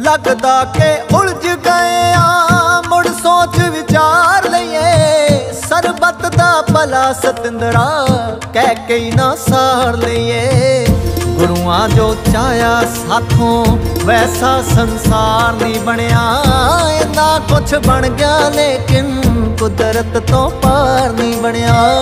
ਲੱਗਦਾ ਕਿ ਉਲਝ ਗਏ ਆ। ਮੁੜ ਸੋਚ ਵਿਚਾਰ ਲਈਏ। ਸਰਬਤ ਦਾ ਭਲਾ ਸਤਿੰਦਰਾ ਕਹਿ ਕੇ ਨਾ ਸਾਰ ਲਈਏ। ਗੁਰੂਆਂ ਜੋ ਚਾਇਆ ਸਾਥੋਂ ਵੈਸਾ ਸੰਸਾਰ ਨਹੀਂ ਬਣਿਆ। ਇੰਨਾ ਕੁਛ ਬਣ ਗਿਆ ਲੇਕਿਨ ਕੁਦਰਤ ਤੋਂ ਪਾਰ ਨਹੀਂ ਬਣਿਆ।